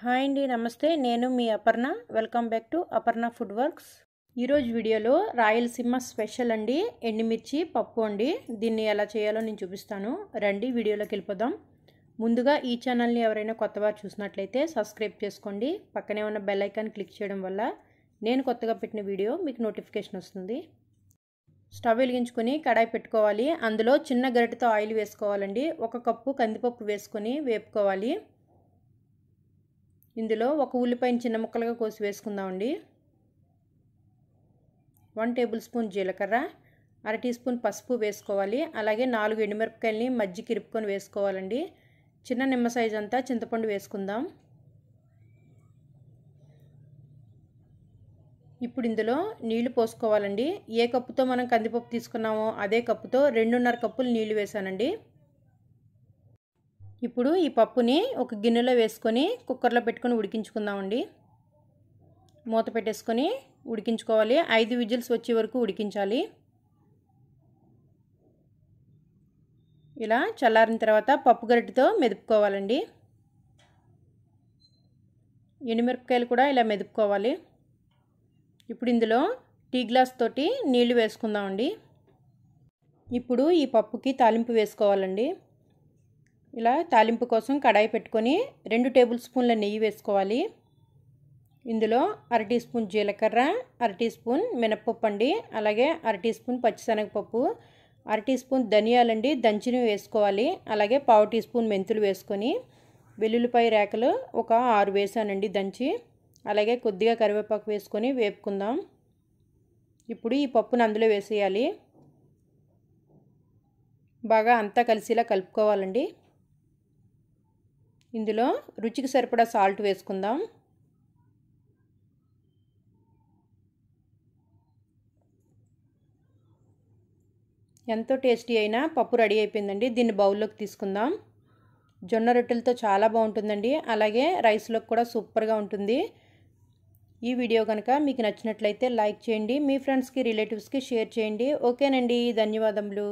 Hi అండి నమస్తే. నేను మీ Aparna. Welcome back to Aparna food works. ఈరోజు వీడియోలో రాయలసీమ స్పెషల్ అండి. ఎండుమిర్చి పప్పు అండి. దీన్ని ఎలా చేయాలో నేను చూపిస్తాను. రండి వీడియోలోకి వెళ్ళిపోదాం. ముందుగా ఈ ఛానల్ని ఎవరైనా కొత్తవారు చూసినట్లయితే సబ్స్క్రైబ్ చేసుకోండి. పక్కనే ఉన్న బెల్ ఐకాన్ క్లిక్ చేయడం వల్ల నేను కొత్తగా పెట్టిన వీడియో మీకు నోటిఫికేషన్ వస్తుంది. స్టవ్ వెలిగించుకొని కడాయి పెట్టుకోవాలి. అందులో చిన్న గరిటతో ఆయిల్ వేసుకోవాలండి. ఒక కప్పు కందిపప్పు వేసుకొని వేపుకోవాలి. ఇందులో ఒక ఉల్లిపాయని చిన్న ముక్కలుగా కోసి వేసుకుందామండి. వన్ టేబుల్ స్పూన్ జీలకర్ర అర టీ స్పూన్ పసుపు వేసుకోవాలి. అలాగే నాలుగు ఎండుమిరపకాయలని మజ్జి ఇరుపుకొని వేసుకోవాలండి. చిన్న నిమ్మ సైజ్ అంతా చింతపండు వేసుకుందాం. ఇప్పుడు ఇందులో నీళ్ళు పోసుకోవాలండి. ఏ కప్పుతో మనం కందిపప్పు తీసుకున్నామో అదే కప్పుతో రెండున్నర కప్పులు నీళ్ళు వేసానండి ఇప్పుడు ఈ పప్పుని ఒక గిన్నెలో వేసుకొని కుక్కర్లో పెట్టుకొని ఉడికించుకుందామండి. మూత పెట్టేసుకొని ఉడికించుకోవాలి. ఐదు విజిల్స్ వచ్చే వరకు ఉడికించాలి. ఇలా చల్లారిన తర్వాత పప్పు గరిటెతో మెదుపుకోవాలండి. ఎండుమిరపకాయలు కూడా ఇలా మెదుపుకోవాలి. ఇప్పుడు ఇందులో టీ గ్లాస్ తోటి నీళ్ళు వేసుకుందామండి. ఇప్పుడు ఈ పప్పుకి తాలింపు వేసుకోవాలండి. ఇలా తాలింపు కోసం కడాయి పెట్టుకొని రెండు టేబుల్ స్పూన్ల నెయ్యి వేసుకోవాలి. ఇందులో అర టీ స్పూన్ జీలకర్ర అర టీ స్పూన్ మినప్పప్పు అండి అలాగే అర టీ స్పూన్ పచ్చిశనగపప్పు అర టీ స్పూన్ ధనియాలండి దంచిని వేసుకోవాలి. అలాగే పావు టీ స్పూన్ మెంతులు వేసుకొని వెల్లుల్లిపాయ రేకలు ఒక ఆరు వేసానండి దంచి. అలాగే కొద్దిగా కరివేపాకు వేసుకొని వేపుకుందాం. ఇప్పుడు ఈ పప్పును అందులో వేసేయాలి. బాగా అంతా కలిసిలా కలుపుకోవాలండి. ఇందులో రుచికి సరిపడా సాల్ట్ వేసుకుందాం. ఎంతో టేస్టీ అయినా పప్పు రెడీ అయిపోయిందండి. దీన్ని బౌల్లోకి తీసుకుందాం. జొన్న రొట్టెలతో చాలా బాగుంటుందండి. అలాగే రైస్లోకి కూడా సూపర్గా ఉంటుంది. ఈ వీడియో కనుక మీకు నచ్చినట్లయితే లైక్ చేయండి. మీ ఫ్రెండ్స్కి రిలేటివ్స్కి షేర్ చేయండి. ఓకేనండి. ధన్యవాదములు.